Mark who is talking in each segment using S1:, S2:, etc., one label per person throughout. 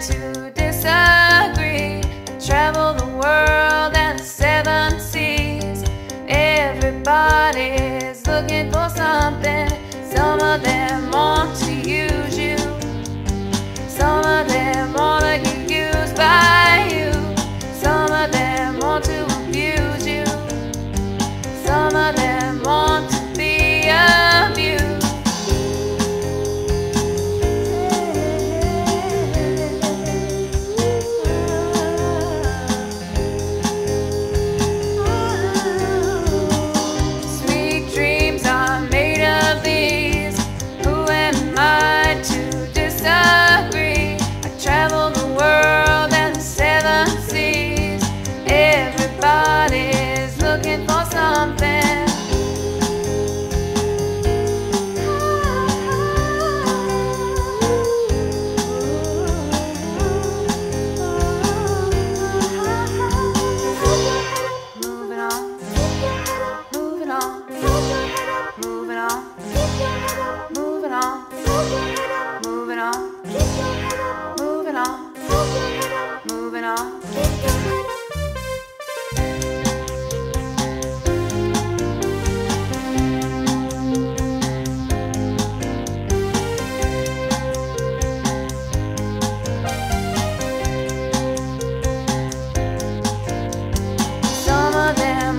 S1: to disagree. Travel the world and seven seas. Everybody's looking for something. Some of them want to use.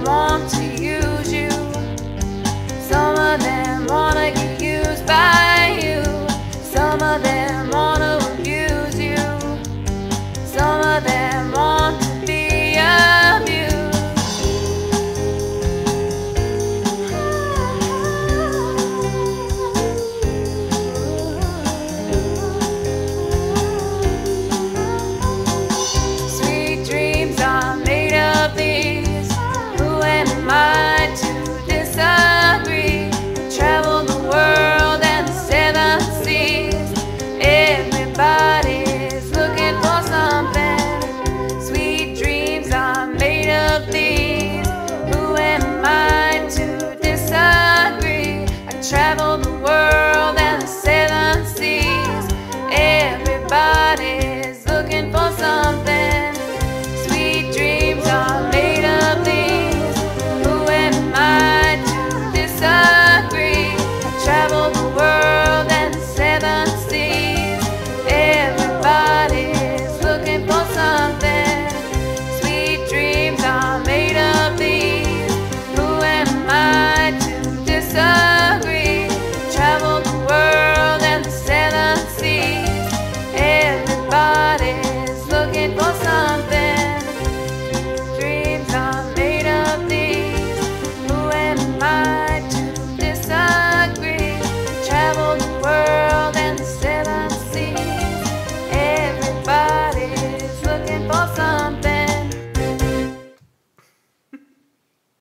S1: long time.